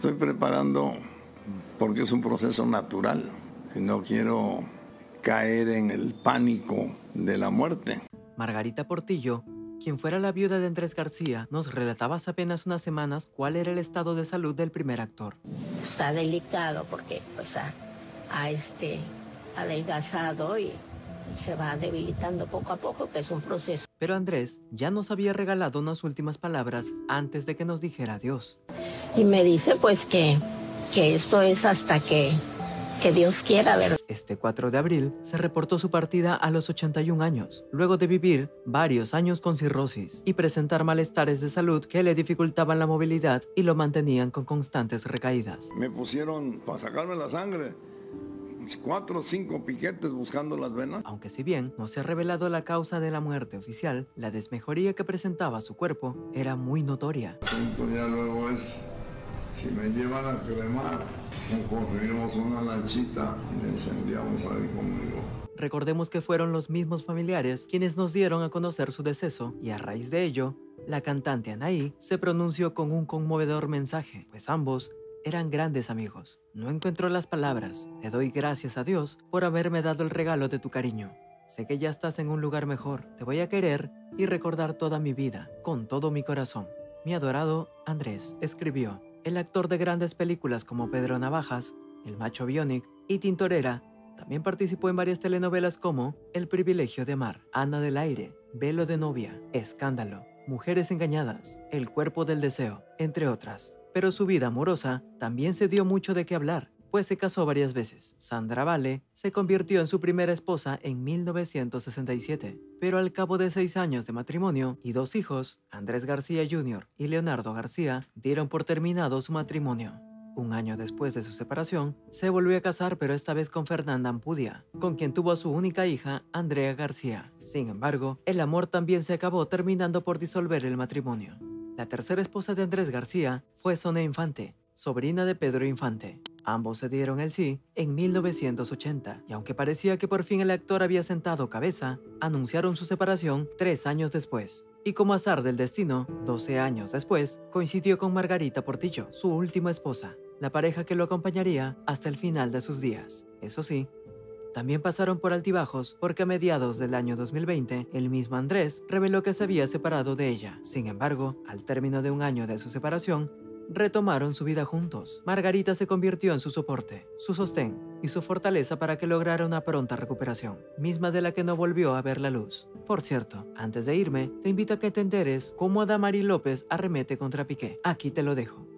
Estoy preparando porque es un proceso natural y no quiero caer en el pánico de la muerte. Margarita Portillo, quien fuera la viuda de Andrés García, nos relataba hace apenas unas semanas cuál era el estado de salud del primer actor. Está delicado porque pues, ha, ha, este, adelgazado y se va debilitando poco a poco, que es un proceso. Pero Andrés ya nos había regalado unas últimas palabras antes de que nos dijera adiós. Y me dice pues que, que esto es hasta que, que Dios quiera, ¿verdad? Este 4 de abril se reportó su partida a los 81 años, luego de vivir varios años con cirrosis y presentar malestares de salud que le dificultaban la movilidad y lo mantenían con constantes recaídas. Me pusieron para sacarme la sangre cuatro o cinco piquetes buscando las venas. Aunque si bien no se ha revelado la causa de la muerte oficial, la desmejoría que presentaba su cuerpo era muy notoria. El día luego es, si me llevan a cremar, conseguimos una lanchita y la incendiamos ahí conmigo. Recordemos que fueron los mismos familiares quienes nos dieron a conocer su deceso y a raíz de ello, la cantante Anaí se pronunció con un conmovedor mensaje, pues ambos eran grandes amigos. No encuentro las palabras. Le doy gracias a Dios por haberme dado el regalo de tu cariño. Sé que ya estás en un lugar mejor. Te voy a querer y recordar toda mi vida, con todo mi corazón. Mi adorado Andrés escribió. El actor de grandes películas como Pedro Navajas, El Macho Bionic y Tintorera también participó en varias telenovelas como El privilegio de amar, Ana del aire, Velo de novia, Escándalo, Mujeres engañadas, El cuerpo del deseo, entre otras. Pero su vida amorosa también se dio mucho de qué hablar, pues se casó varias veces. Sandra Vale se convirtió en su primera esposa en 1967, pero al cabo de seis años de matrimonio y dos hijos, Andrés García Jr. y Leonardo García dieron por terminado su matrimonio. Un año después de su separación, se volvió a casar pero esta vez con Fernanda Ampudia, con quien tuvo a su única hija, Andrea García. Sin embargo, el amor también se acabó terminando por disolver el matrimonio. La tercera esposa de Andrés García fue Sonia Infante, sobrina de Pedro Infante. Ambos se dieron el sí en 1980 y aunque parecía que por fin el actor había sentado cabeza, anunciaron su separación tres años después. Y como azar del destino, 12 años después, coincidió con Margarita Portillo, su última esposa, la pareja que lo acompañaría hasta el final de sus días. Eso sí, también pasaron por altibajos porque a mediados del año 2020, el mismo Andrés reveló que se había separado de ella. Sin embargo, al término de un año de su separación, retomaron su vida juntos. Margarita se convirtió en su soporte, su sostén y su fortaleza para que lograra una pronta recuperación, misma de la que no volvió a ver la luz. Por cierto, antes de irme, te invito a que te enteres cómo Adamari López arremete contra Piqué. Aquí te lo dejo.